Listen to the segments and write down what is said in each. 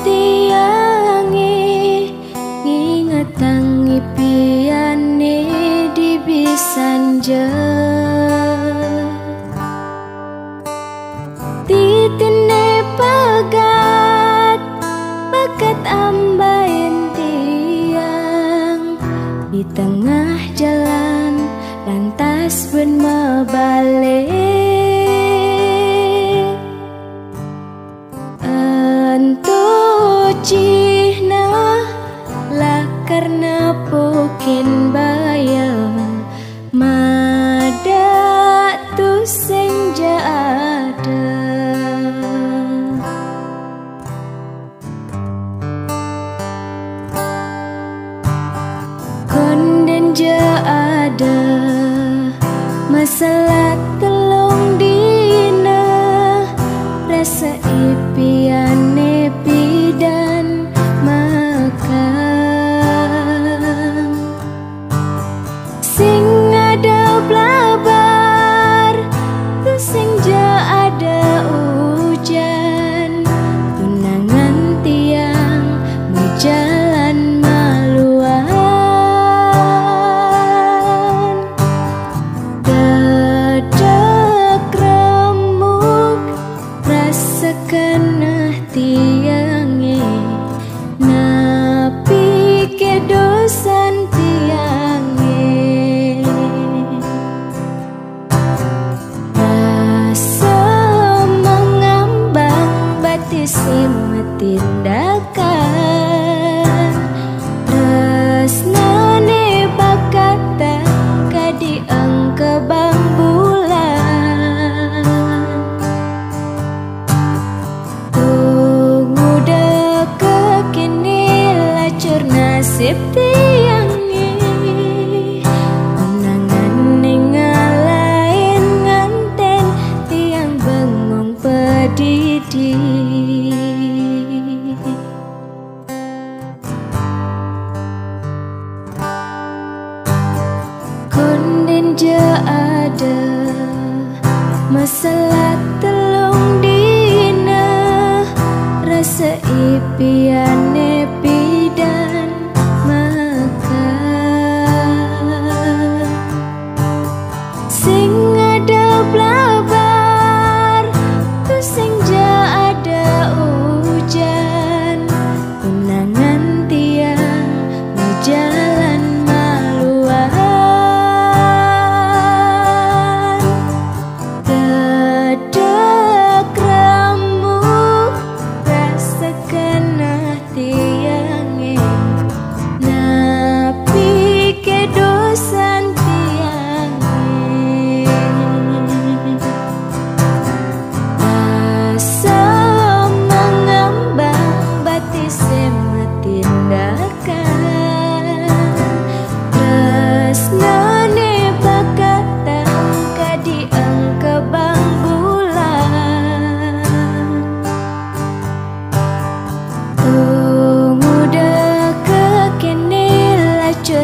tiange nginget di bisan je titine pegat pegat ambain tiang. Di tengah jalan lantas ben mebalik. senja ada masalah telung dina rasa ipian nepidan semua tindakan Tresnane bakata kadi angke bulan. Tunggu kekini lacur nasib tiba selat telung dina rasa ipiane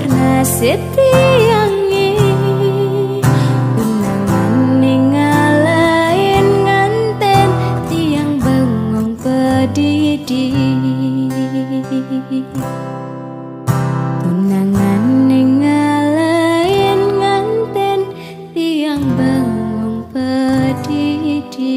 bernasib tiangi Unangan ningalain nganten tiang bengong pedidi Unangan ningalain nganten tiang bengong pedidi